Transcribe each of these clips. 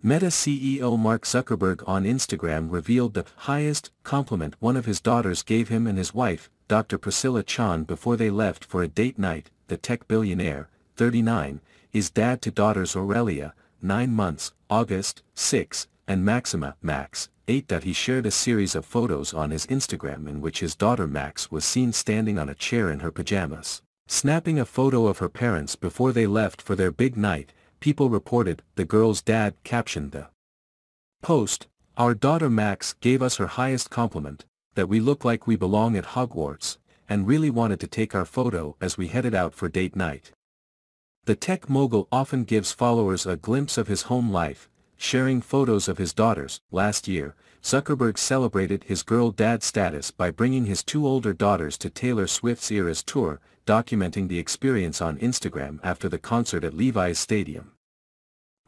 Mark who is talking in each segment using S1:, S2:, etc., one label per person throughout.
S1: Meta CEO Mark Zuckerberg on Instagram revealed the highest compliment one of his daughters gave him and his wife, Dr. Priscilla Chan before they left for a date night, the tech billionaire, 39, is dad to daughters Aurelia, 9 months, August, 6, and Maxima, Max, 8. That He shared a series of photos on his Instagram in which his daughter Max was seen standing on a chair in her pajamas. Snapping a photo of her parents before they left for their big night, people reported, the girl's dad captioned the post, Our daughter Max gave us her highest compliment, that we look like we belong at Hogwarts, and really wanted to take our photo as we headed out for date night. The tech mogul often gives followers a glimpse of his home life, sharing photos of his daughters. Last year, Zuckerberg celebrated his girl dad status by bringing his two older daughters to Taylor Swift's Eras tour, documenting the experience on Instagram after the concert at Levi's Stadium.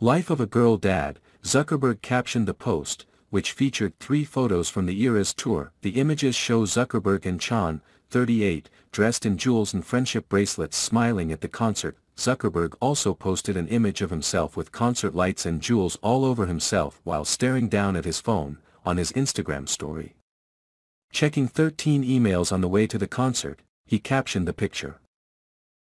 S1: Life of a Girl Dad, Zuckerberg captioned the post, which featured three photos from the Eras tour. The images show Zuckerberg and Chan, 38, dressed in jewels and friendship bracelets smiling at the concert, Zuckerberg also posted an image of himself with concert lights and jewels all over himself while staring down at his phone, on his Instagram story. Checking 13 emails on the way to the concert, he captioned the picture.